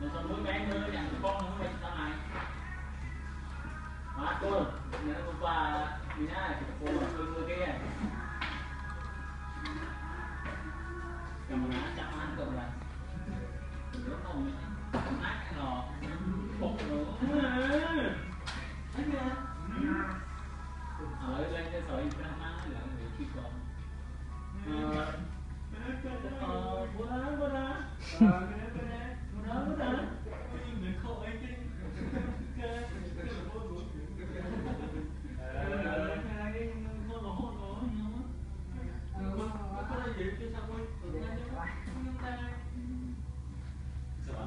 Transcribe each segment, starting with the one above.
Nó xong mỗi bé nữa nhận con nó mới sao này. Mà cô, nếu hôm qua đi nha, cô mà cười cười kia. Cầm lá chạm ăn cầm là. Nếu không, không ác cái lò. Phục nữa. Anh kìa. Ở lên cái sợi ra má là người khi còn. Ờ, ờ, bố đá, bố đá.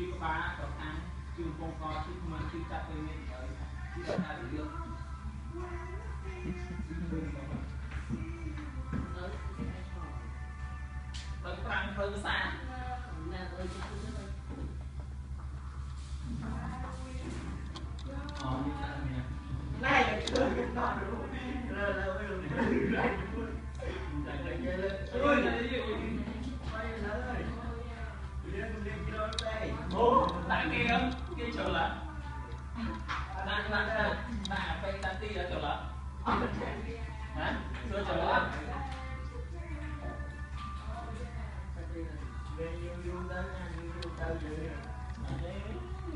ពីក្បាលទៅខាងជើងពងកទីមិនទីចាប់ទៅមានហើយទីថារឿងបើប្រាំងធ្វើសា Tak ada yang kecuali. Nah, nah, nah, nah, apa yang tadi ya kecuali? Hah? Kecuali?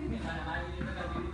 Ini mana mana ini kan jadi.